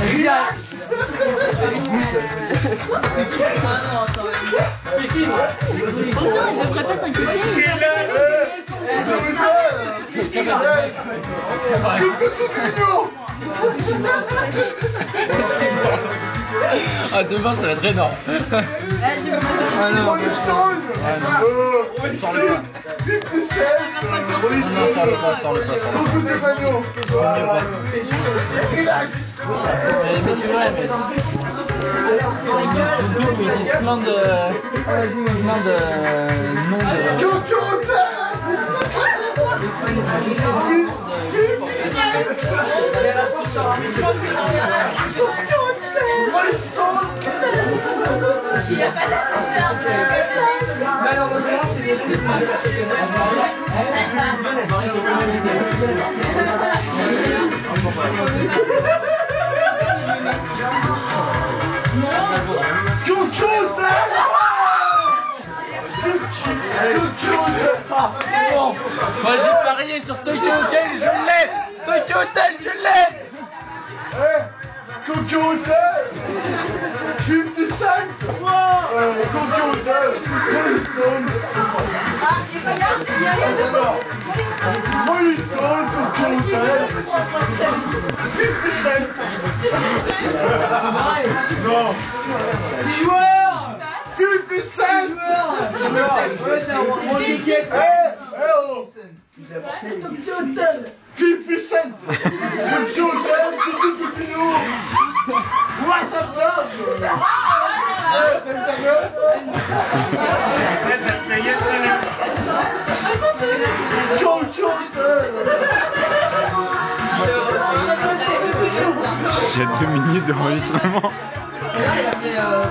Relax il devrait pas s'inquiéter. Ah, demain ça va être énorme. Ah non, mais je sors. Ah non. Sors-le pas. Non, sors-le pas, pas. Mais, mais tu vois, mais. Ils disent plein de. plein de. noms de. Ah, c'est bon. Moi j'ai parié sur Tokyo Hotel, je l'ai Tokyo Hotel, je l'ai Tokyo Hotel Rolling Stones Rolling Stones, Tokyo Hotel 50 Cent Non Joueur 50 Cent Ouais, c'est un mon ticket. Eh, eh oh A deux minutes d'enregistrement. Il a,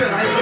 Good.